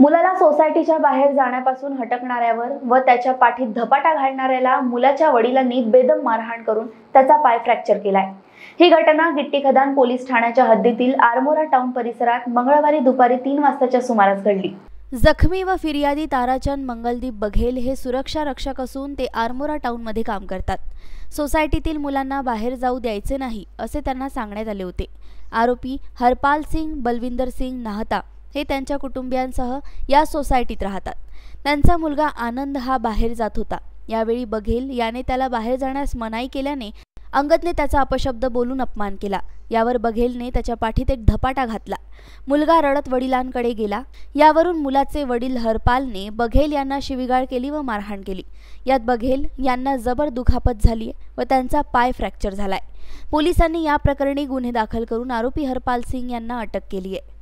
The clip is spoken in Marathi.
मुलाला सोसायटीच्या बाहेर जाण्यापासून हटकणाऱ्यावर व त्याच्या पाठीत धपाटा घालणाऱ्याला मुलाच्या वडिलांनी बेदम मारहाण करून त्याचा पाय फ्रॅक्चर केलाय. ही घटना गिट्टी खदान पोलीस ठाण्याच्या हद्दीतील आरमोरा टाउन परिसरात मंगळवारी दुपारी तीन वाजताच्या सुमारास घडली. जखमी व फिर्यादी ताराचंद मंगलदीप बघेल हे सुरक्षा रक्षक असून ते आरमोरा टाउनमध्ये काम करतात. सोसायटीतील मुलांना बाहेर जाऊ द्यायचे नाही असे त्यांना सांगण्यात आले होते. आरोपी हरपाल सिंग बलविंदर सिंग नाहता. हे त्यांच्या कुटुंबियांसह या सोसायटीत राहतात. त्यांचा मुलगा आनंद हा बाहेर जात होता. यावेळी बघेल याने त्याला बाहेर जाण्यास मनाई केल्याने अंगदने त्याचा अपशब्द बोलून अपमान केला. यावर बघेलने त्याच्या पाठीत एक धपाटा घातला. मुलगा रडत वडिलांकडे गेला. यावरून मुलाचे वडील हरपालने बघेल यांना शिविगाळ केली व मारहाण केली. यात बघेल यांना जबर दुखापत झाली व त्यांचा पाय फ्रॅक्चर झालाय. पोलिसांनी या प्रकरणी गुन्हे दाखल करून आरोपी हरपाल सिंग यांना अटक केली आहे